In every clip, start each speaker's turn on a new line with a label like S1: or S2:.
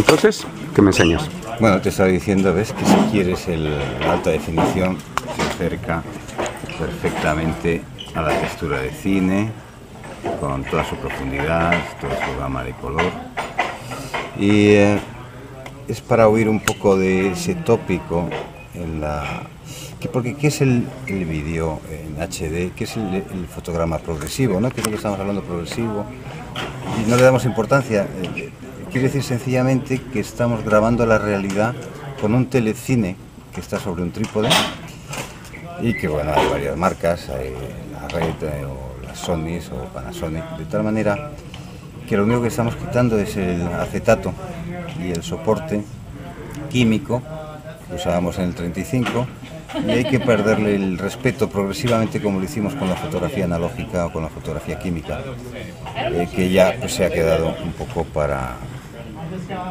S1: Entonces, ¿qué me enseñas?
S2: Bueno, te estaba diciendo, ves que si quieres el, la alta definición se acerca perfectamente a la textura de cine, con toda su profundidad, toda su gama de color. Y eh, es para oír un poco de ese tópico en la... que- porque ¿qué es el, el vídeo en HD? ¿Qué es el, fotograma progresivo? ¿no? ¿Qué es lo que estamos hablando progresivo? Y no le damos importancia. Quiere decir sencillamente que estamos grabando la realidad con un telecine que está sobre un trípode y que bueno, hay varias marcas, hay la Red eh, o las Sony o Panasonic, de tal manera que lo único que estamos quitando es el acetato y el soporte químico que usábamos en el 35 y hay que perderle el respeto progresivamente como lo hicimos con la fotografía analógica o con la fotografía química, eh, que ya pues, se ha quedado un poco para,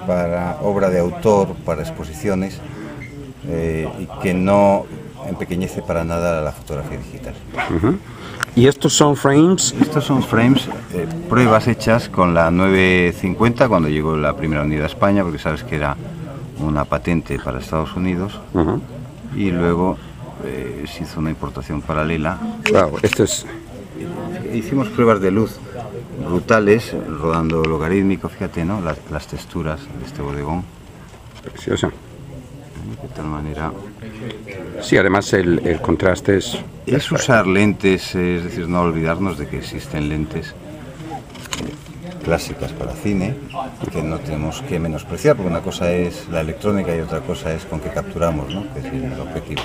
S2: para obra de autor, para exposiciones eh, y que no empequeñece para nada la fotografía digital.
S1: Y estos son frames.
S2: Estos son frames, eh, pruebas hechas con la 950 cuando llegó la primera unidad a España, porque sabes que era una patente para Estados Unidos, y luego eh, se hizo una importación paralela.
S1: Wow, esto es.
S2: Hicimos pruebas de luz brutales, rodando logarítmico, fíjate, ¿no? Las, las texturas de este bodegón,
S1: Precioso.
S2: de tal manera...
S1: Sí, además el, el contraste es.
S2: Es usar lentes, eh, es decir, no olvidarnos de que existen lentes eh, clásicas para cine que no tenemos que menospreciar, porque una cosa es la electrónica y otra cosa es con qué capturamos, ¿no? que es el objetivo.